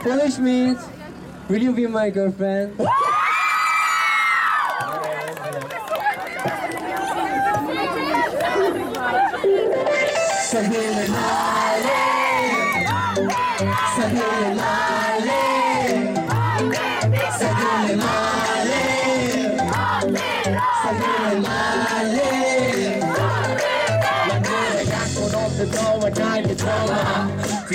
Polish means, will you be my girlfriend? Sabine Lale, Sabine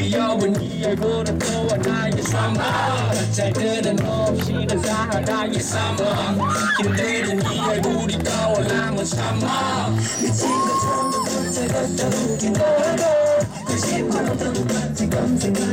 귀여운 이야구는 또 하나의 삼아 잘들은 없이는 사나의 삼아 힘들은 이야구리 떠올라면 삼아 미친 것처럼 눈 뜨겁다 웃긴 너도 그심과 너도 같이 검색만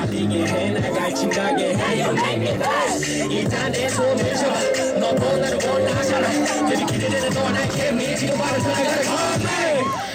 내가 뛰게 해. 나갈 생각에 You make me dance 일단 내 손을 잡너 보나를 원하잖아. 되게 기대되는 너와 나의 케미 지금 바로 전화가 걸어